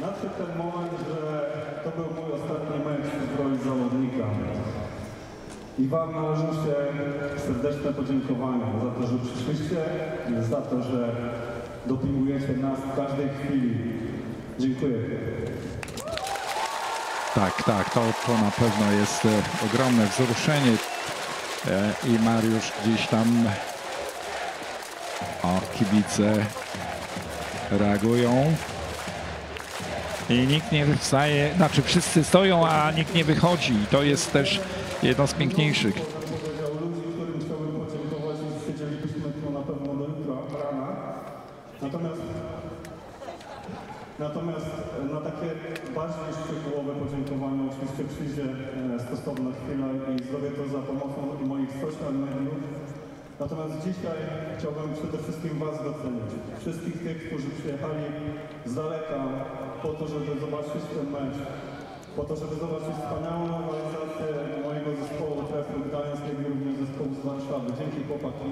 Nadszedł ten moment, że to był mój ostatni mecz w roli zawodnika. I Wam należą się serdeczne podziękowania za to, że przyszliście, za to, że dopingujecie nas w każdej chwili. Dziękuję. Tak, tak, to, to na pewno jest e, ogromne wzruszenie e, i Mariusz gdzieś tam o kibice reagują i nikt nie wstaje, znaczy wszyscy stoją, a nikt nie wychodzi i to jest też jedno z piękniejszych. Natomiast, natomiast na takie bardziej szczegółowe podziękowania oczywiście przyjdzie e, stosowna chwila i zrobię to za pomocą moich social mediów. Natomiast dzisiaj chciałbym przede wszystkim Was docenić. Wszystkich tych, którzy przyjechali z daleka po to, żeby zobaczyć ten mecz. Po to, żeby zobaczyć wspaniałą rywalizację mojego zespołu Trefy Gdańsk, jak również zespołu z Warszawy. Dzięki chłopaki.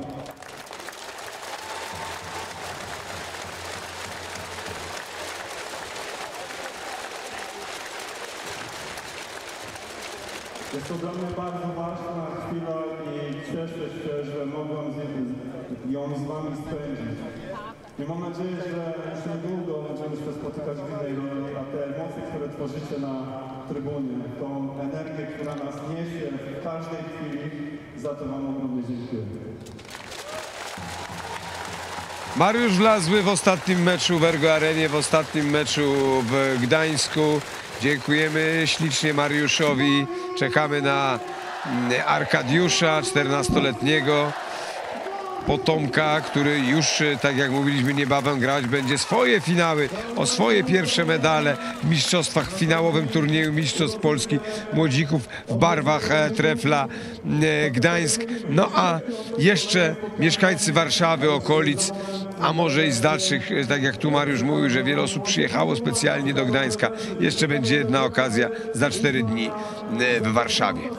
Jest to dla mnie bardzo ważna chwila i cieszę ją z Wami spędzić. I mam nadzieję, że już niedługo będziemy się spotykać w innej roli, a te emocje, które tworzycie na trybunie, tą energię, która nas niesie w każdej chwili, za to Wam ogromnie dziękuję. Mariusz Wlazły w ostatnim meczu w Ergo Arenie, w ostatnim meczu w Gdańsku. Dziękujemy ślicznie Mariuszowi. Czekamy na mm, Arkadiusza, 14-letniego potomka, który już, e, tak jak mówiliśmy, niebawem grać będzie swoje finały, o swoje pierwsze medale w mistrzostwach, w finałowym turnieju Mistrzostw Polski Młodzików w barwach e, Trefla e, Gdańsk. No a jeszcze mieszkańcy Warszawy, okolic, a może i z dalszych, tak jak tu Mariusz mówił, że wiele osób przyjechało specjalnie do Gdańska. Jeszcze będzie jedna okazja za cztery dni w Warszawie.